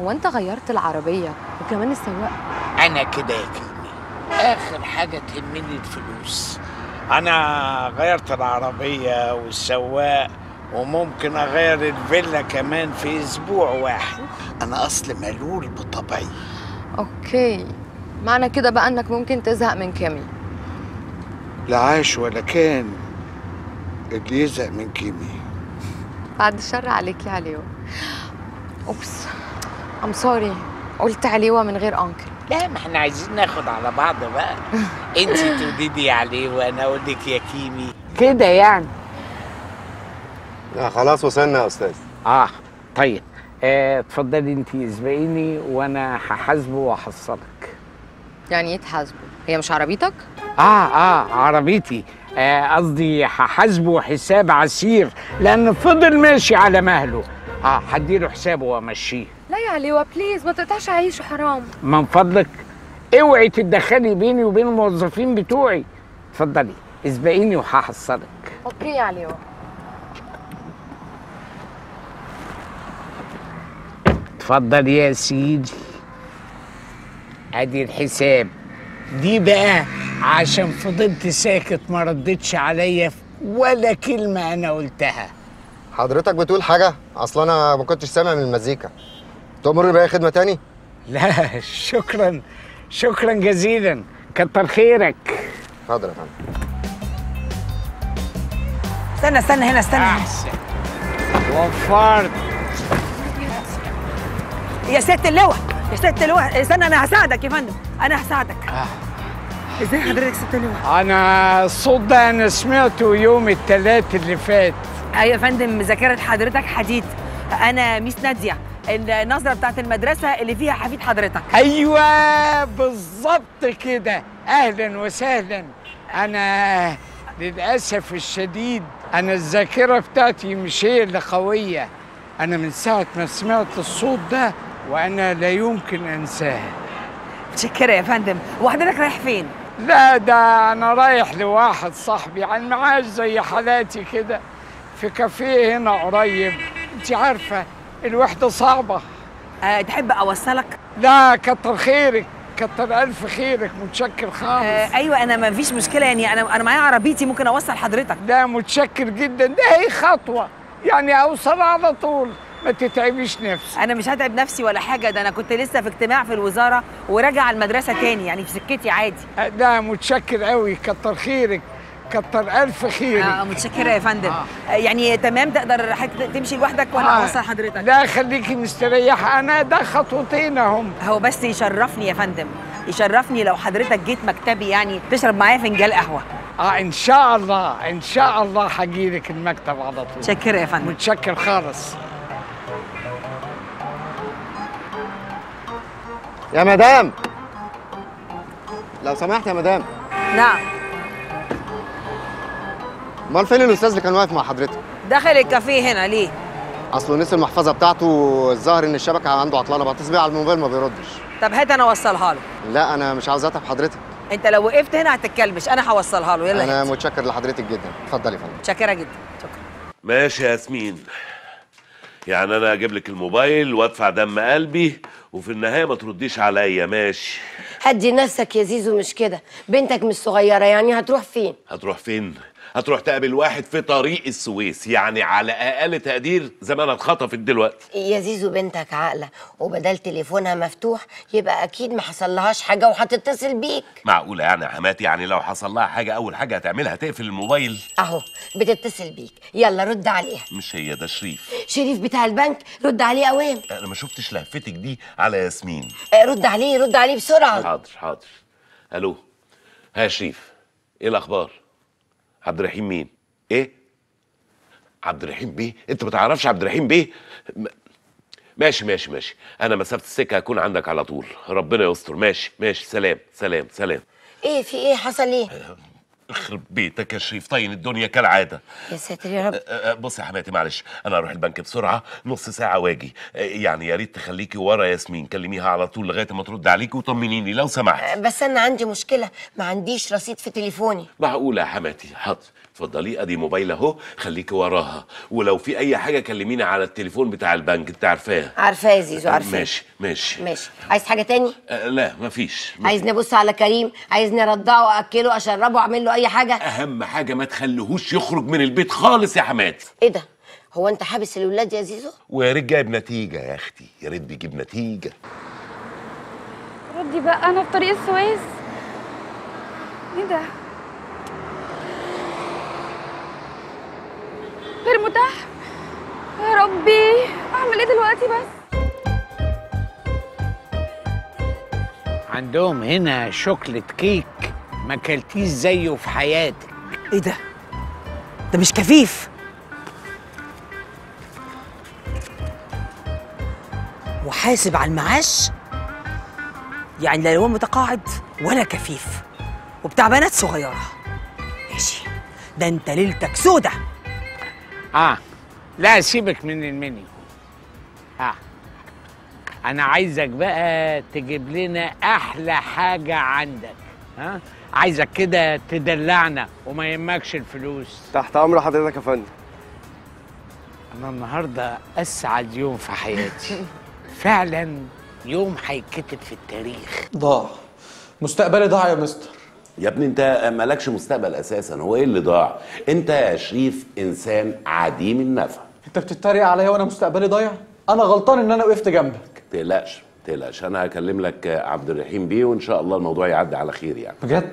هو انت غيرت العربية وكمان السواق؟ أنا كده يا كيمي آخر حاجة تهمني الفلوس. أنا غيرت العربية والسواق وممكن أغير الفيلا كمان في أسبوع واحد. أنا أصل ملول بطبعي. okay. معنى كده بقى إنك ممكن تزهق من كيمي لا عاش ولا كان. اللي يزهق من كيمي بعد الشر عليك يا عليوة oops. I'm sorry قلت عليوة من غير uncle لا ما إحنا عايزين ناخد على بعض بقى. انت تقولي لي عليوة وأنا أقول لك يا كيمي. كده يعني. آه خلاص وصلنا يا أستاذ. آه طيب. آه، اتفضلي انت اسبقيني وأنا هحاسبه وأحصلك. يعني إيه تحاسبه؟ هي مش عربيتك؟ آه آه عربيتي. آه، قصدي هحاسبه حساب عسير لأن فضل ماشي على مهله. آه هديله حسابه وأمشيه. يا عليوة please ما تقطعش عيشه حرام. من فضلك اوعي تتدخلي بيني وبين الموظفين بتوعي. اتفضلي اسبقيني وهحصلك. okay يا عليوة اتفضل يا سيدي. ادي الحساب. دي بقى عشان فضلت ساكت ما ردتش عليا في ولا كلمة أنا قلتها. حضرتك بتقول حاجة؟ أصل أنا ما كنتش سامع من المزيكا. تأمرني بأي خدمة تاني؟ لا شكرا شكرا جزيلا. كتر خيرك. اتفضل يا فندم. استنى استنى هنا استنى. أحسن. وفرت. يا ست اللواء يا ست اللواء. استنى أنا هساعدك يا فندم. أنا هساعدك. إزاي حضرتك ست اللواء؟ أنا الصوت ده أنا سمعته يوم التلات اللي فات. أيوه يا فندم ذاكرة حضرتك حديد أنا ميس نادية. النظرة بتاعت المدرسة اللي فيها حفيد حضرتك. أيوة بالظبط كده. أهلا وسهلا. أنا للأسف الشديد أنا الذاكرة بتاعتي مش هي اللي قوية. أنا من ساعة ما سمعت الصوت ده وأنا لا يمكن أنساه. متشكره يا فندم. وحضرتك رايح فين؟ لا ده أنا رايح لواحد صاحبي على المعاش زي حالاتي كده في كافيه هنا قريب. أنت عارفة الوحدة صعبة. أه تحب أوصلك؟ لا كتر خيرك كتر ألف خيرك متشكر خالص. أه أيوه أنا ما فيش مشكلة يعني أنا أنا معايا عربيتي ممكن أوصل حضرتك. لا متشكر جدا. ده هي خطوة. يعني أوصل على طول. ما تتعبيش نفسك. أنا مش هتعب نفسي ولا حاجة ده أنا كنت لسه في اجتماع في الوزارة وراجع المدرسة تاني يعني في سكتي عادي. لا متشكر قوي كتر خيرك. كتر ألف خيرك آه متشكرة يا فندم. آه. يعني تمام تقدر حضرتك تمشي لوحدك ولا آه. أوصل حضرتك. لا خليكي مستريحة أنا ده خطوتين أهم هو بس يشرفني يا فندم. يشرفني لو حضرتك جيت مكتبي يعني تشرب معايا فنجان قهوة. آه إن شاء الله. إن شاء الله هجيلك المكتب على طول. متشكرة يا فندم. متشكر خالص. يا مدام. لو سمحت يا مدام. نعم. امال فين الأستاذ اللي كان واقف مع حضرتك؟ دخل الكافيه هنا ليه؟ اصله نسي المحفظة بتاعته الظاهر إن الشبكة عنده عطلانة بتصل بيه على الموبايل ما بيردش. طب هات أنا أوصلها له. لا أنا مش عاوز أتعب حضرتك. أنت لو وقفت هنا هتتكلمش أنا هوصلها له. يلا أنا هات. متشكر لحضرتك جدا. اتفضلي يا فندم. متشكرة جدا. شكرا. ماشي يا ياسمين. يعني أنا أجيب لك الموبايل وأدفع دم قلبي وفي النهاية ما ترديش عليا. ماشي. هدي نفسك يا زيزو مش كده؟ بنتك مش صغيرة يعني هتروح فين؟ هتروح فين؟ هتروح تقابل واحد في طريق السويس يعني على أقل تقدير زمانها اتخطفت دلوقتي يا زيزو بنتك عاقلة وبدل تليفونها مفتوح يبقى أكيد ما حصلهاش حاجة وهتتصل بيك. معقوله يعني يا حماتي يعني لو حصل لها حاجة أول حاجة هتعملها تقفل الموبايل. أهو بتتصل بيك. يلا رد عليها. مش هي ده شريف. شريف بتاع البنك رد عليه أوام. أنا ما شفتش لهفتك دي على ياسمين. آه، رد عليه رد عليه بسرعة. حاضر حاضر. ألو ها شريف إيه الأخبار؟ عبد الرحيم مين؟ إيه؟ عبد الرحيم بيه؟ أنت ما تعرفش عبد الرحيم بيه؟ ماشي ماشي ماشي. أنا مسافة السكة هكون عندك على طول. ربنا يستر. ماشي ماشي. سلام سلام سلام. إيه في إيه؟ حصل إيه؟ يخرب بيتك يا شريف طين الدنيا كالعادة. يا ساتر يا رب. أه، أه، بص يا حماتي معلش أنا أروح البنك بسرعة نص ساعة واجي. أه، يعني يا ريت تخليكي ورا ياسمين كلميها على طول لغاية ما ترد عليكي وطمنيني لو سمحت. بس أنا عندي مشكلة ما عنديش رصيد في تليفوني. معقولة يا حماتي؟ حاضر. اتفضلي أدي موبايل أهو خليكي وراها. ولو في أي حاجة كلميني على التليفون بتاع البنك أنت عارفاه عارفاه يا زيزو عارفاه. ماشي ماشي. ماشي. عايز حاجة تاني؟ آه لا مفيش. عايز نبص على كريم؟ عايز نرضعه واكله أشربه أعمل له أي حاجة؟ أهم حاجة ما تخليهوش يخرج من البيت خالص يا حماتي إيه ده؟ هو أنت حابس الولاد يا زيزو؟ ويا ريت جايب نتيجة يا أختي. يا ريت بيجيب نتيجة. ردي بقى أنا في طريق السويس. إيه ده؟ غير متاح؟ يا ربي أعمل إيه دلوقتي بس؟ عندهم هنا شوكليت كيك ما كلتيش زيه في حياتك. إيه ده؟ ده مش كفيف. وحاسب على المعاش؟ يعني لا هو متقاعد ولا كفيف. وبتاع بنات صغيرة. ماشي. ده أنت ليلتك سودة. آه لا سيبك من المنيو. آه أنا عايزك بقى تجيب لنا أحلى حاجة عندك ها. عايزك كده تدلعنا وما يهمكش الفلوس. تحت أمر حضرتك يا فندم. أنا النهارده أسعد يوم في حياتي. فعلا يوم هيتكتب في التاريخ. ضاع. مستقبلي ضاع يا مستر. يا ابني انت مالكش مستقبل أساسا هو إيه اللي ضاع؟ انت يا شريف انسان عديم النفع. انت بتتريق عليا وأنا مستقبلي ضايع؟ أنا غلطان ان أنا وقفت جنبك. تقلقش تقلقش. أنا هكلم لك عبد الرحيم بيه وإن شاء الله الموضوع يعدي على خير يعني. بجد؟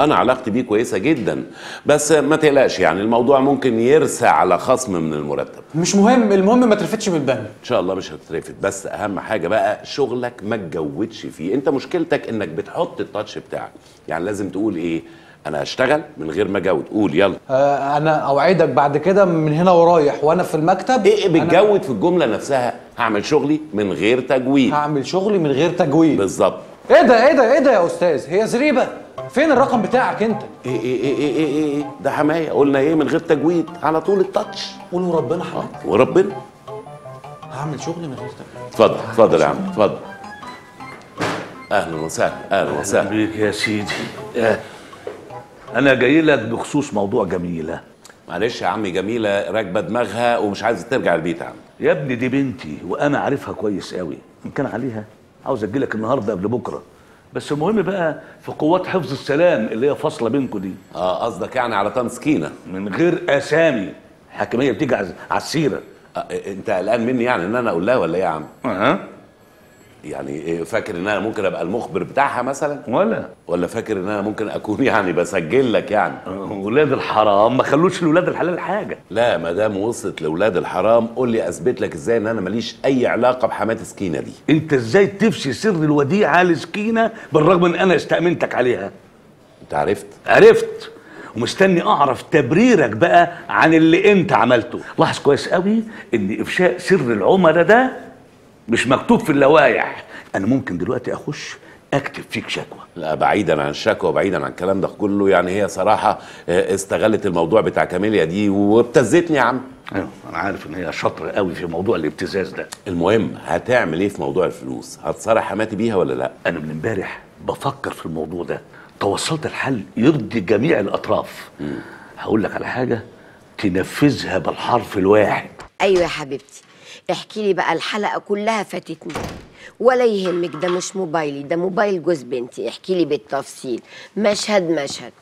أنا علاقتي بيه كويسة جدا. بس ما تقلقش يعني الموضوع ممكن يرسى على خصم من المرتب. مش مهم المهم ما ترفتش من البنك. إن شاء الله مش هتترفد بس أهم حاجة بقى شغلك ما تجودش فيه. أنت مشكلتك إنك بتحط التاتش بتاعك. يعني لازم تقول إيه؟ أنا هشتغل من غير ما أجود. قول يلا. آه أنا أوعدك بعد كده من هنا ورايح. وأنا في المكتب إيه أنا بتجود في الجملة نفسها. هعمل شغلي من غير تجويد. هعمل شغلي من غير تجويد. بالظبط. إيه ده إيه ده إيه ده يا أستاذ؟ هي زريبة. فين الرقم بتاعك انت؟ إيه إيه إيه إيه إيه, إيه, إيه؟ ده حماية. قلنا إيه من غير تجويد؟ على طول التاتش. قولوا ربنا حماك وربنا. هعمل شغلي من غير تجويد. اتفضل اتفضل يا عم اتفضل. أهلا وسهلا أهلا وسهلا. بيك يا سيدي. آه. أنا جاي لك بخصوص موضوع جميلة. معلش يا عمي جميلة راكبة دماغها ومش عايزة ترجع البيت يا عم. يا ابني دي بنتي وأنا عارفها كويس قوي ان كان عليها. عاوز أجي لك النهارده قبل بكرة. بس المهم بقى في قوات حفظ السلام اللي هي فاصلة بينكم دي. آه قصدك يعني على طن سكينة. من غير أسامي. حاكميه بتيجي على على السيرة. آه أنت قلقان مني يعني إن أنا أقول لها ولا إيه يا عم؟ أه؟ يعني إيه، فاكر إن أنا ممكن أبقى المخبر بتاعها مثلا؟ ولا. ولا فاكر إن أنا ممكن أكون يعني بسجل لك يعني؟ ولاد الحرام ما خلوش لولاد الحلال حاجة. لا ما دام وصلت لاولاد الحرام قول لي أثبت لك إزاي إن أنا ماليش أي علاقة بحماة سكينه دي. أنت إزاي تفشي سر الوديعة لسكينه بالرغم إن أنا استأمنتك عليها؟ أنت عرفت؟ عرفت. ومستني أعرف تبريرك بقى عن اللي أنت عملته. لاحظ كويس قوي إن إفشاء سر العملاء ده مش مكتوب في اللوائح. أنا ممكن دلوقتي أخش أكتب فيك شكوى. لا بعيدا عن الشكوى وبعيدا عن الكلام ده كله. يعني هي صراحة آه، استغلت الموضوع بتاع كاميليا دي وابتزتني يا عم. أيوه أنا عارف إن هي شاطرة قوي في موضوع الابتزاز ده. المهم هتعمل إيه في موضوع الفلوس؟ هتصارح حماتي بيها ولا لا؟ أنا من إمبارح بفكر في الموضوع ده. توصلت لحل يرضي جميع الأطراف. هقول لك على حاجة تنفذها بالحرف الواحد. أيوه يا حبيبتي. احكي لي بقى الحلقة كلها فاتتني. ولا يهمك ده مش موبايلي ده موبايل جوز بنتي. احكي لي بالتفصيل. مشهد مشهد.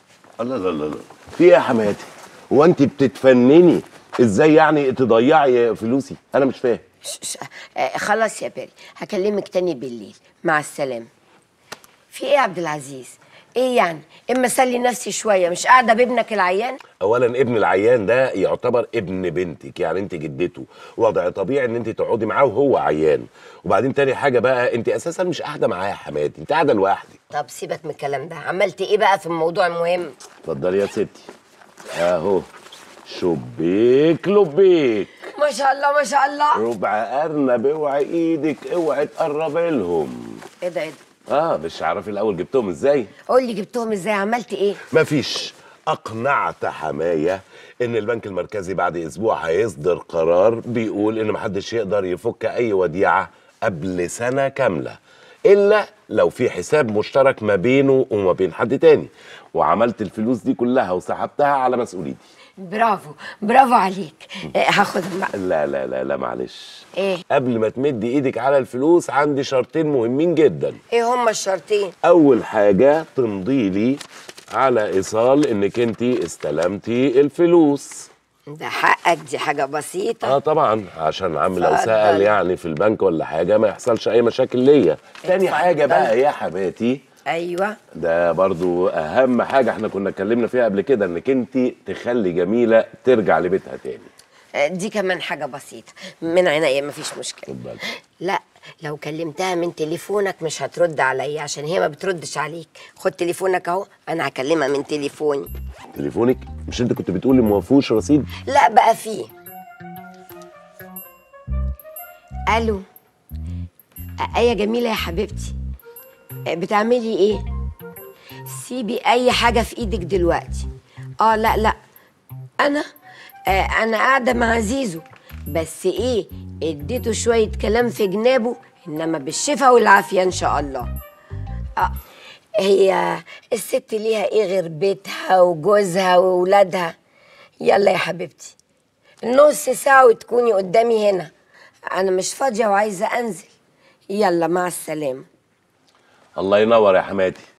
الله لا لا لا في إيه يا حماتي؟ هو انت بتتفنني؟ إزاي يعني تضيعي فلوسي؟ أنا مش فاهم. ش- ش- آه خلاص يا باري هكلمك تاني بالليل. مع السلامة. في إيه يا عبد العزيز؟ إيه يعني؟ إما اسلي نفسي شوية مش قاعدة بابنك العيان؟ اولا ابن العيان ده يعتبر ابن بنتك يعني أنت جدته. وضع طبيعي إن أنت تقعدي معاه وهو عيان. وبعدين تاني حاجة بقى أنت أساسا مش قاعدة معاه يا حماتي أنت قاعدة لوحدك. طب سيبك من الكلام ده عملت إيه بقى في الموضوع المهم؟ اتفضلي يا ستي. أهو. شبيك لبيك. ما شاء الله ما شاء الله. ربع أرنب أوعي إيدك أوعي تقربي لهم. إيه ده إيه ده؟ آه مش عارف الأول جبتهم إزاي. قول لي جبتهم إزاي عملت إيه؟ مفيش. أقنعت حماية إن البنك المركزي بعد أسبوع هيصدر قرار بيقول إن محدش يقدر يفك أي وديعة قبل سنة كاملة إلا لو في حساب مشترك ما بينه وما بين حد تاني. وعملت الفلوس دي كلها وسحبتها على مسؤوليتي. برافو برافو عليك. آه، هاخدهم بقى لا لا لا لا معلش. إيه؟ قبل ما تمدي إيدك على الفلوس عندي شرطين مهمين جدا. إيه هما الشرطين؟ أول حاجة تمضي لي على إيصال إنك أنت استلمتي الفلوس. ده حقك دي حاجة بسيطة. آه طبعا عشان عم لو. سأل يعني في البنك ولا حاجة ما يحصلش أي مشاكل ليا. تاني حاجة بقى يا حماتي أيوه. ده برضو أهم حاجة إحنا كنا اتكلمنا فيها قبل كده إنك أنت تخلي جميلة ترجع لبيتها تاني. آه، دي كمان حاجة بسيطة. من عينيا مفيش مشكلة. اتفضل. لا لو كلمتها من تليفونك مش هترد عليا عشان هي ما بتردش عليك. خد تليفونك أهو أنا هكلمها من تليفوني. تليفونك؟ مش أنت كنت بتقولي ما فيهوش رصيد؟ لا بقى فيه. ألو. إيه جميلة يا حبيبتي. بتعملي إيه؟ سيبي أي حاجة في إيدك دلوقتي. آه لا لا. أنا آه أنا قاعدة مع زيزو. بس إيه اديته شوية كلام في جنابه إنما بالشفا والعافية إن شاء الله. آه هي الست ليها إيه غير بيتها وجوزها وولادها؟ يلا يا حبيبتي. نص ساعة وتكوني قدامي هنا. أنا مش فاضية وعايزة أنزل. يلا مع السلامة. الله ينور يا حماتي